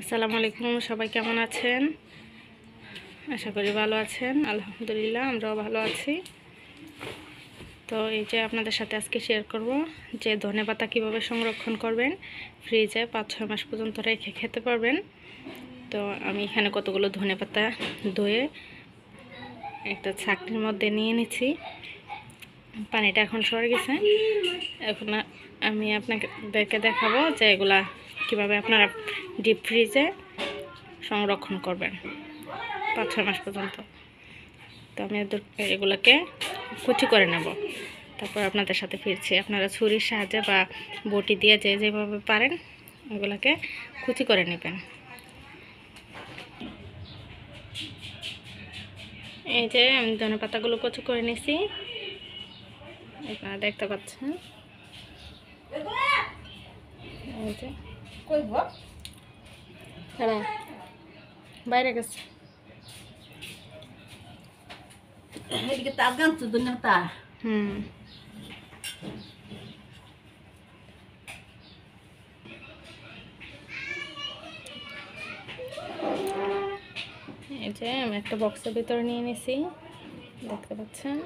আসসালামু আলাইকুম, সবাই কেমন আছেন? আশা করি ভালো আছেন, আলহামদুলিল্লাহ আমরাও ভালো আছি। তো এই যে আপনাদের সাথে আজকে শেয়ার করব যে ধনে পাতা কীভাবে সংরক্ষণ করবেন ফ্রিজে পাঁচ ছয় মাস পর্যন্ত রেখে খেতে পারবেন। তো আমি এখানে কতগুলো ধনে পাতা ধুয়ে একটা ছাকনির মধ্যে নিয়ে নিচ্ছি পানিটা এখন সরে গেছে। এখন আমি আপনাদেরকে দেখাবো যে এগুলা কীভাবে আপনারা ডিপ ফ্রিজে সংরক্ষণ করবেন পাঁচ, ছয় মাস পর্যন্ত। তো আমি এগুলোকে কুচি করে নেব। তারপর আপনাদের সাথে ফিরছি। আপনারা ছুরির সাহায্যে বা বটি দিয়ে যে যেভাবে পারেন এগুলোকে কুচি করে নেবেন। এই যে আমি ধনে পাতাগুলো কুচি করে নিছি। আপনারা দেখতে পাচ্ছেন? এই যে হ্যাঁ। বাইরে গেছে। এদিকে তার গান তো দুনিয়া তা। হুম। এই যে আমি একটা বক্সের ভিতরে নিয়ে নিছি। দেখতে পাচ্ছেন?